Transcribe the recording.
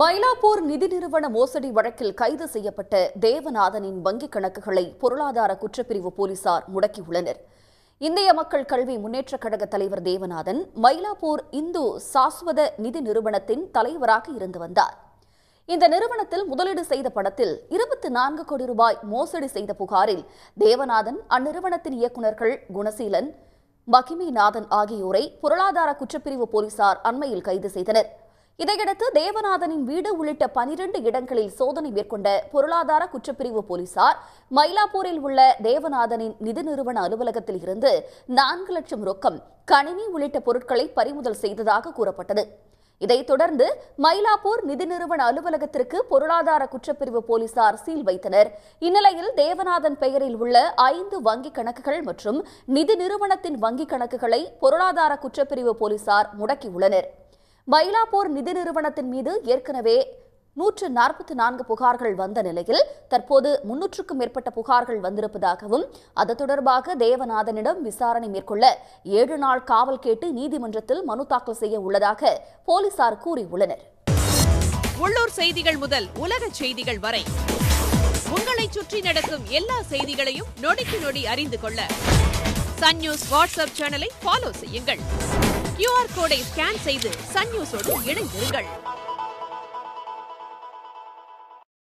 மயிலாப்பூர் நிதி நிறுவன மோசடி வழக்கில் கைது செய்யப்பட்ட தேவநாதனின் வங்கிக் கணக்குகளை பொருளாதார குற்றப்பிரிவு போலீசார் முடக்கியுள்ளனர். இந்திய மக்கள் கல்வி முன்னேற்றக் கழக தலைவர் தேவநாதன் மயிலாப்பூர் இந்து சாஸ்வத நிதி நிறுவனத்தின் தலைவராக இருந்து வந்தார். இந்த நிறுவனத்தில் முதலீடு செய்த பணத்தில் இருபத்தி நான்கு கோடி ரூபாய் மோசடி செய்த புகாரில் தேவநாதன் அந்நிறுவனத்தின் இயக்குநர்கள் குணசீலன் மகிமிநாதன் ஆகியோரை பொருளாதார குற்றப்பிரிவு போலீசார் அண்மையில் கைது செய்தனர். இதையடுத்து தேவநாதனின் வீடு உள்ளிட்ட பனிரண்டு இடங்களில் சோதனை மேற்கொண்ட பொருளாதார குற்றப்பிரிவு போலீசார் மயிலாப்பூரில் உள்ள தேவநாதனின் நிதி நிறுவன அலுவலகத்தில் இருந்து நான்கு லட்சம் ரொக்கம் கணினி உள்ளிட்ட பொருட்களை பறிமுதல் செய்ததாக கூறப்பட்டது. இதைத் தொடர்ந்து மயிலாப்பூர் நிதி நிறுவன அலுவலகத்திற்கு பொருளாதார குற்றப்பிரிவு போலீசார் சீல் வைத்தனர். இந்நிலையில் தேவநாதன் பெயரில் உள்ள ஐந்து வங்கிக் கணக்குகள் மற்றும் நிதி நிறுவனத்தின் வங்கிக் கணக்குகளை பொருளாதார குற்றப்பிரிவு போலீசார் முடக்கியுள்ளனர். மயிலாப்பூர் நிதி நிறுவனத்தின் மீது ஏற்கனவே நூற்று நாற்பத்தி நான்கு புகார்கள் வந்த நிலையில் தற்போது முன்னூற்றுக்கும் மேற்பட்ட புகார்கள் வந்திருப்பதாகவும் அது தொடர்பாக தேவநாதனிடம் விசாரணை மேற்கொள்ள ஏழு நாள் காவல் கேட்டு நீதிமன்றத்தில் மனு தாக்கல் செய்ய உள்ளதாக போலீசார் கூறியுள்ளனர். உள்ளூர் செய்திகள் முதல் உலக செய்திகள் வரை உங்களை சுற்றி நடக்கும் எல்லா செய்திகளையும் நொடிக்கு நொடி அறிந்து கொள்ள சன் நியூஸ் வாட்ஸ்அப் சேனலை ஃபாலோ செய்யுங்கள். கியூஆர் கோடை ஸ்கேன் செய்து சன் நியூஸோடு இணைந்திருங்கள்.